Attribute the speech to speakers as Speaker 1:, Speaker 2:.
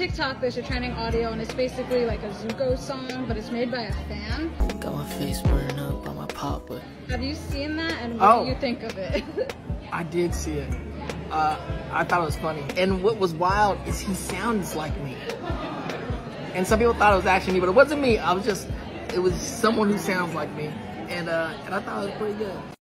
Speaker 1: TikTok, there's a trending audio, and it's basically like a Zuko song, but it's made by a fan.
Speaker 2: Got my face burning up by my pop, but
Speaker 1: Have you seen that, and what
Speaker 3: Oh.
Speaker 1: do you think of it?
Speaker 3: I did see it. Uh, I thought it was funny. And what was wild is he sounds like me. And some people thought it was actually me, but it wasn't me. I was just, it was someone who sounds like me. And, uh, and I thought it was pretty good.